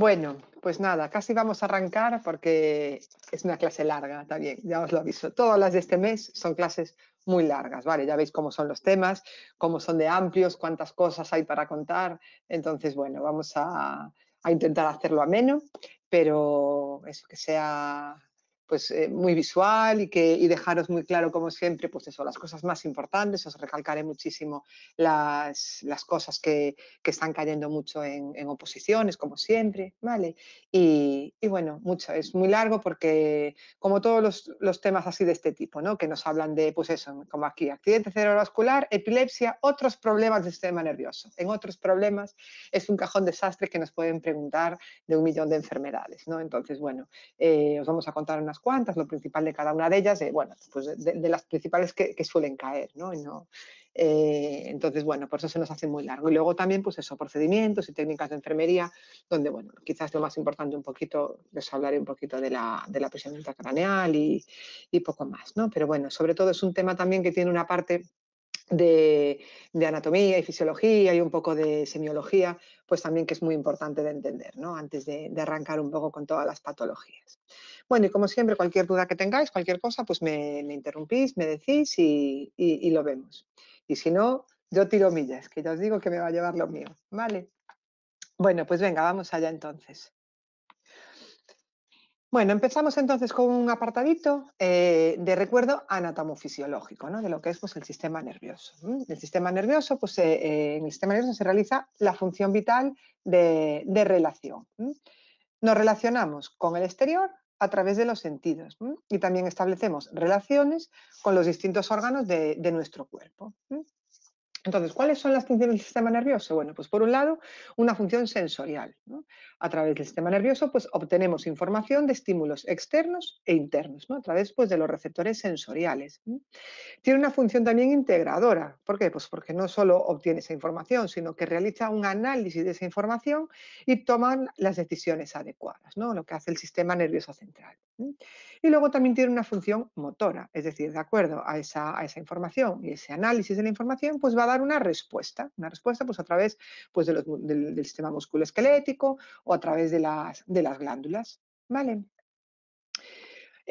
Bueno, pues nada, casi vamos a arrancar porque es una clase larga también, ya os lo aviso. Todas las de este mes son clases muy largas, ¿vale? Ya veis cómo son los temas, cómo son de amplios, cuántas cosas hay para contar. Entonces, bueno, vamos a, a intentar hacerlo ameno, pero eso que sea pues eh, muy visual y, que, y dejaros muy claro, como siempre, pues eso, las cosas más importantes, os recalcaré muchísimo las, las cosas que, que, están cayendo mucho en, en, oposiciones, como siempre, ¿vale? Y, y, bueno, mucho, es muy largo porque como todos los, los, temas así de este tipo, ¿no? Que nos hablan de, pues eso, como aquí, accidente cerebrovascular, epilepsia, otros problemas del sistema nervioso. En otros problemas es un cajón desastre que nos pueden preguntar de un millón de enfermedades, ¿no? Entonces, bueno, eh, os vamos a contar unas cuantas, lo principal de cada una de ellas, eh, bueno, pues de, las principales que, suelen caer, ¿no? Eh, entonces, bueno, por eso se nos hace muy largo. Y luego también, pues eso, procedimientos y técnicas de enfermería, donde, bueno, quizás lo más importante un poquito, les hablaré un poquito de la, de la presión intracraneal y, poco más, ¿no? Pero bueno, sobre todo es un tema también que tiene una parte de, de, anatomía y fisiología y un poco de semiología, pues también que es muy importante de entender, ¿no? Antes de, arrancar un poco con todas las patologías. Bueno, y como siempre, cualquier duda que tengáis, cualquier cosa, pues me, me interrumpís, me decís y, y, lo vemos. Y si no, yo tiro millas, que ya os digo que me va a llevar lo mío, ¿vale? Bueno, pues venga, vamos allá entonces. Bueno, empezamos entonces con un apartadito eh, de recuerdo anatomofisiológico, ¿no? de lo que es pues, el sistema nervioso. El sistema nervioso, pues eh, eh, en el sistema nervioso se realiza la función vital de, de relación. Nos relacionamos con el exterior a través de los sentidos y también establecemos relaciones con los distintos órganos de, nuestro cuerpo. Entonces, ¿cuáles son las funciones del sistema nervioso? Bueno, pues por un lado, una función sensorial. A través del sistema nervioso, pues obtenemos información de estímulos externos e internos, ¿no? a través pues, de los receptores sensoriales. Tiene una función también integradora. ¿Por qué? Pues porque no solo obtiene esa información, sino que realiza un análisis de esa información y toman las decisiones adecuadas, ¿no? lo que hace el sistema nervioso central. Y luego también tiene una función motora, es decir, de acuerdo a esa, a esa información y ese análisis de la información, pues va a dar una respuesta, una respuesta pues a través pues, del, del, sistema musculoesquelético o a través de las, de las glándulas. ¿Vale?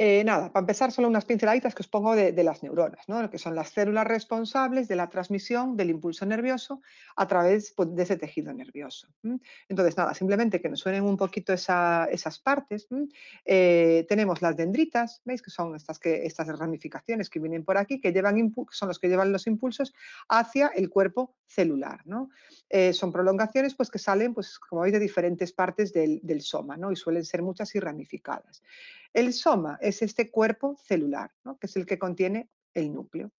Eh, nada, para empezar, solo unas pinceladitas que os pongo de, las neuronas, ¿no? que son las células responsables de la transmisión del impulso nervioso a través pues, de ese tejido nervioso. Entonces, nada, simplemente que nos suenen un poquito esa, esas partes. Eh, tenemos las dendritas, ¿veis? Que son estas, que, estas ramificaciones que vienen por aquí, que llevan son los que llevan los impulsos hacia el cuerpo celular. ¿no? Eh, son prolongaciones pues, que salen, pues, como veis, de diferentes partes del, del soma, y suelen ser muchas y ramificadas. El soma es este cuerpo celular, ¿no? que es el que contiene el núcleo.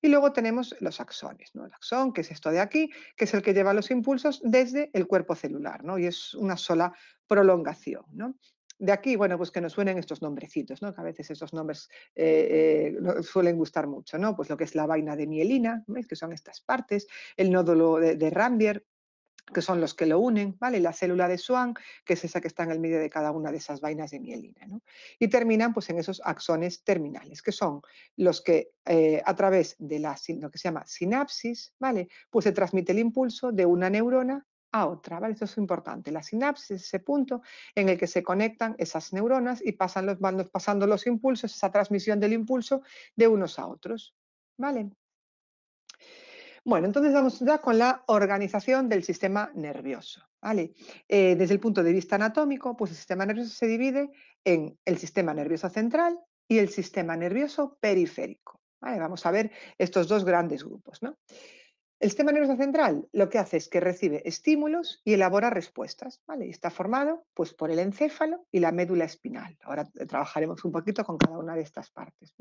Y luego tenemos los axones, ¿no? El axón, que es esto de aquí, que es el que lleva los impulsos desde el cuerpo celular, ¿no? Y es una sola prolongación, ¿no? De aquí, bueno, pues que nos suenen estos nombrecitos, ¿no? Que a veces esos nombres eh, eh, suelen gustar mucho, ¿no? Pues lo que es la vaina de mielina. Que son estas partes, el nódulo de, de Rambier, que son los que lo unen, ¿vale? La célula de Swann, que es esa que está en el medio de cada una de esas vainas de mielina, ¿no? Y terminan pues en esos axones terminales, que son los que eh, a través de la, lo que se llama sinapsis, ¿vale? Pues se transmite el impulso de una neurona a otra, ¿vale? Esto es importante. La sinapsis es ese punto en el que se conectan esas neuronas y pasan los, van pasando los impulsos, esa transmisión del impulso de unos a otros, ¿vale? Bueno, entonces vamos ya con la organización del sistema nervioso. ¿vale? Eh, desde el punto de vista anatómico, pues el sistema nervioso se divide en el sistema nervioso central y el sistema nervioso periférico. Vamos a ver estos dos grandes grupos. ¿no? El sistema nervioso central lo que hace es que recibe estímulos y elabora respuestas, ¿vale? Está formado pues, por el encéfalo y la médula espinal. Ahora trabajaremos un poquito con cada una de estas partes.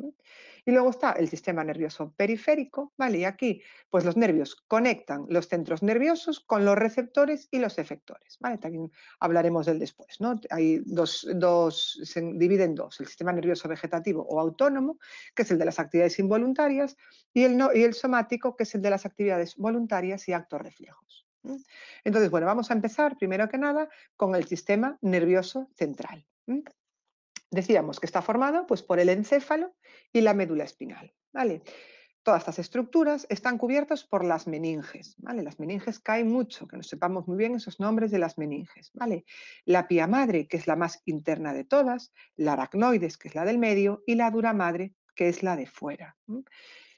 Y luego está el sistema nervioso periférico, ¿vale? Y aquí, pues los nervios conectan los centros nerviosos con los receptores y los efectores, ¿vale? También hablaremos del después, ¿no? Hay dos, dos, se divide en dos, el sistema nervioso vegetativo o autónomo, que es el de las actividades involuntarias, y el, no, y el somático, que es el de las actividades voluntarias y actos reflejos. Entonces, bueno, vamos a empezar primero que nada con el sistema nervioso central. Decíamos que está formado pues, por el encéfalo y la médula espinal. ¿vale? Todas estas estructuras están cubiertas por las meninges, ¿vale? Las meninges caen mucho, que nos sepamos muy bien esos nombres de las meninges, ¿vale? La pía madre, que es la más interna de todas, la aracnoides, que es la del medio, y la dura madre, que es la de fuera.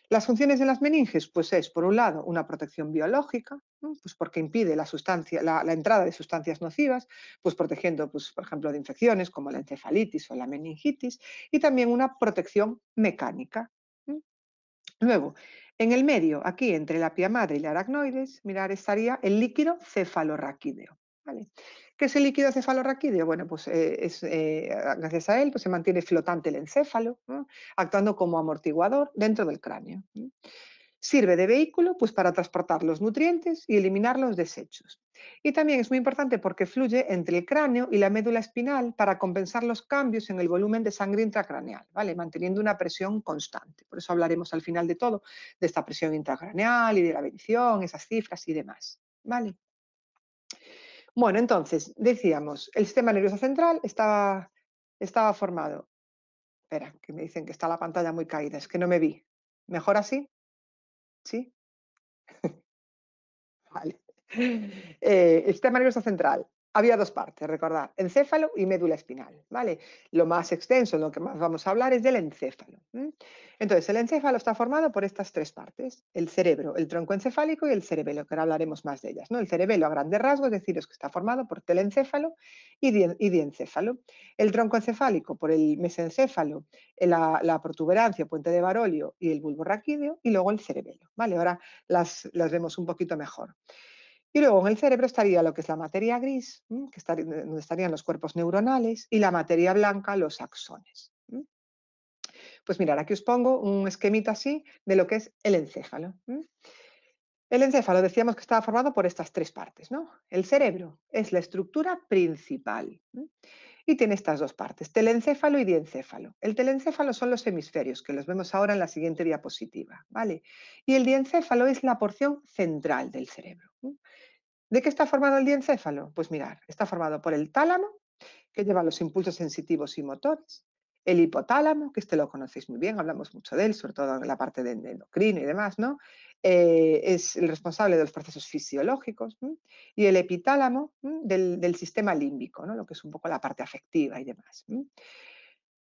Las funciones de las meninges, pues es, por un lado, una protección biológica, pues porque impide la, entrada de sustancias nocivas, pues protegiendo, pues, por ejemplo, de infecciones como la encefalitis o la meningitis, y también una protección mecánica, Luego, en el medio, aquí entre la pia madre y la aracnoides, mirar, estaría el líquido cefalorraquídeo. ¿Qué es el líquido cefalorraquídeo? Bueno, pues eh, es, eh, gracias a él pues, se mantiene flotante el encéfalo, actuando como amortiguador dentro del cráneo. Sirve de vehículo pues, para transportar los nutrientes y eliminar los desechos. Y también es muy importante porque fluye entre el cráneo y la médula espinal para compensar los cambios en el volumen de sangre intracraneal, ¿vale? manteniendo una presión constante. Por eso hablaremos al final de todo de esta presión intracraneal y de la medición, esas cifras y demás. ¿vale? Bueno, entonces, decíamos, el sistema nervioso central estaba, estaba formado. Espera, que me dicen que está la pantalla muy caída, es que no me vi. ¿Mejor así? ¿Sí? vale. Eh, el sistema nervioso central había dos partes, recordad, encéfalo y médula espinal, ¿vale? Lo más extenso, lo que más vamos a hablar es del encéfalo. Entonces, el encéfalo está formado por estas tres partes, el cerebro, el tronco encefálico y el cerebelo, que ahora hablaremos más de ellas, ¿no? El cerebelo a grandes rasgos, deciros que está formado por telencéfalo y, diencéfalo. El tronco encefálico por el mesencéfalo, la, protuberancia, puente de Barolio y el bulbo raquídeo, y luego el cerebelo, ¿vale? Ahora las vemos un poquito mejor. Y luego en el cerebro estaría lo que es la materia gris, que donde estarían los cuerpos neuronales, y la materia blanca, los axones. Pues mirar, aquí os pongo un esquemita así de lo que es el encéfalo. El encéfalo decíamos que estaba formado por estas tres partes. ¿no? El cerebro es la estructura principal y tiene estas dos partes, telencéfalo y diencéfalo. El telencéfalo son los hemisferios, que los vemos ahora en la siguiente diapositiva. ¿vale? Y el diencéfalo es la porción central del cerebro. ¿De qué está formado el diencéfalo? Pues mirar, está formado por el tálamo, que lleva los impulsos sensitivos y motores, el hipotálamo, que este lo conocéis muy bien, hablamos mucho de él, sobre todo en la parte de endocrino y demás, ¿no? Eh, es el responsable de los procesos fisiológicos, y el epitálamo del, sistema límbico, ¿no? lo que es un poco la parte afectiva y demás.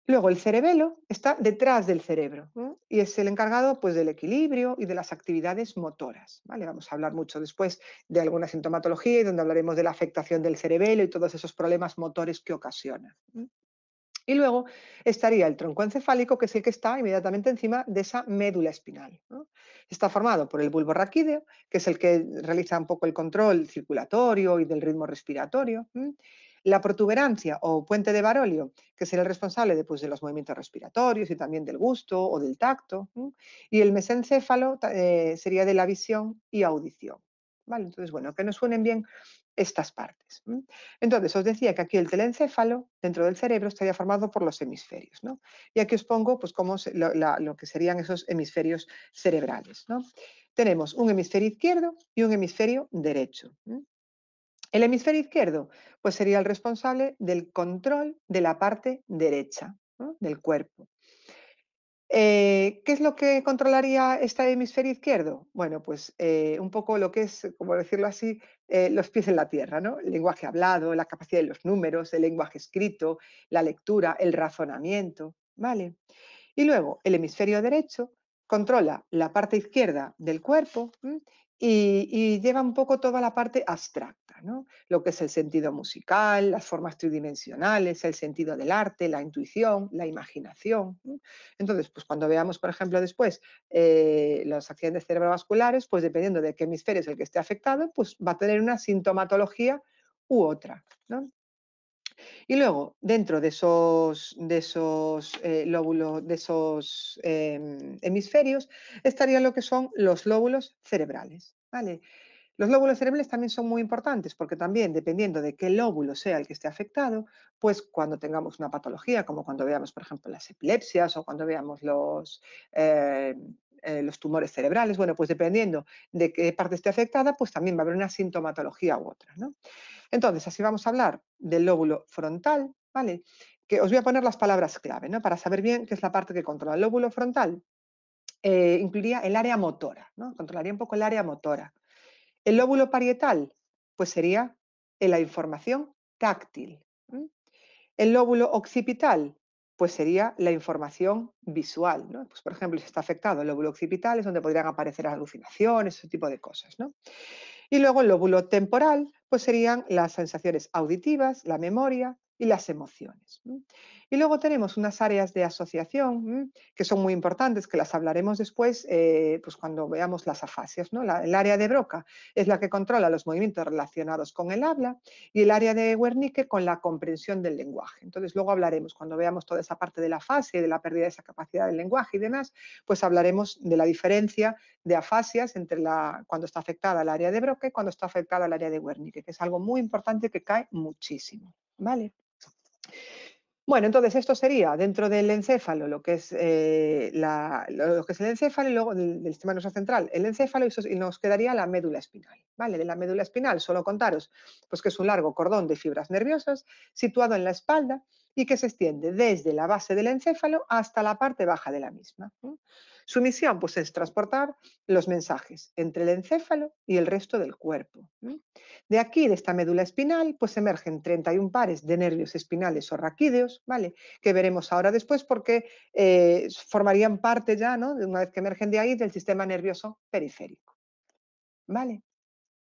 Luego, el cerebelo está detrás del cerebro y es el encargado pues, del equilibrio y de las actividades motoras. ¿vale? Vamos a hablar mucho después de alguna sintomatología y donde hablaremos de la afectación del cerebelo y todos esos problemas motores que ocasiona. Y luego estaría el tronco encefálico, que es el que está inmediatamente encima de esa médula espinal. Está formado por el bulbo raquídeo, que es el que realiza un poco el control circulatorio y del ritmo respiratorio. La protuberancia o puente de Barolio, que será el responsable de, pues, de los movimientos respiratorios y también del gusto o del tacto. Y el mesencéfalo eh, sería de la visión y audición. ¿Vale? Entonces, bueno, que nos suenen bien estas partes. Entonces, os decía que aquí el telencéfalo dentro del cerebro estaría formado por los hemisferios. ¿no? Y aquí os pongo pues, cómo lo, que serían esos hemisferios cerebrales. ¿no? Tenemos un hemisferio izquierdo y un hemisferio derecho. El hemisferio izquierdo pues sería el responsable del control de la parte derecha del cuerpo. Eh, ¿Qué es lo que controlaría este hemisferio izquierdo? Bueno, pues eh, un poco lo que es, como decirlo así, eh, los pies en la tierra, ¿no? El lenguaje hablado, la capacidad de los números, el lenguaje escrito, la lectura, el razonamiento, ¿vale? Y luego el hemisferio derecho controla la parte izquierda del cuerpo y, lleva un poco toda la parte abstracta, lo que es el sentido musical, las formas tridimensionales, el sentido del arte, la intuición, la imaginación. Entonces, pues cuando veamos, por ejemplo, después eh, los accidentes cerebrovasculares, pues dependiendo de qué hemisferio es el que esté afectado, pues va a tener una sintomatología u otra. Y luego, dentro de esos, de esos eh, lóbulos, de esos em, hemisferios, estarían lo que son los lóbulos cerebrales. ¿vale? Los lóbulos cerebrales también son muy importantes porque también, dependiendo de qué lóbulo sea el que esté afectado, pues cuando tengamos una patología, como cuando veamos, por ejemplo, las epilepsias o cuando veamos los, eh, los tumores cerebrales, bueno, pues dependiendo de qué parte esté afectada, pues también va a haber una sintomatología u otra. Entonces, así vamos a hablar del lóbulo frontal, ¿vale? Que os voy a poner las palabras clave, ¿no? Para saber bien qué es la parte que controla. El lóbulo frontal eh, incluiría el área motora, ¿no? controlaría un poco el área motora. El lóbulo parietal, pues sería la información táctil. El lóbulo occipital, pues sería la información visual. Pues por ejemplo, si está afectado el lóbulo occipital es donde podrían aparecer alucinaciones, ese tipo de cosas. ¿no? Y luego el lóbulo temporal, pues serían las sensaciones auditivas, la memoria y las emociones. Y luego tenemos unas áreas de asociación que son muy importantes, que las hablaremos después eh, pues cuando veamos las afasias. ¿no? el área de Broca es la que controla los movimientos relacionados con el habla y el área de Wernicke con la comprensión del lenguaje. Entonces luego hablaremos, cuando veamos toda esa parte de la afasia y de la pérdida de esa capacidad del lenguaje y demás, pues hablaremos de la diferencia de afasias entre la, cuando está afectada el área de Broca y cuando está afectada el área de Wernicke, que es algo muy importante que cae muchísimo. ¿Vale? Bueno, entonces esto sería dentro del encéfalo lo que es, eh, lo que es el encéfalo y luego del, sistema nervioso central el encéfalo y, nos quedaría la médula espinal. ¿vale? De la médula espinal solo contaros pues que es un largo cordón de fibras nerviosas situado en la espalda y que se extiende desde la base del encéfalo hasta la parte baja de la misma. Su misión pues, es transportar los mensajes entre el encéfalo y el resto del cuerpo. De aquí, de esta médula espinal, pues emergen 31 pares de nervios espinales o raquídeos, ¿vale? que veremos ahora después porque eh, formarían parte ya, ¿no? una vez que emergen de ahí, del sistema nervioso periférico. ¿Vale?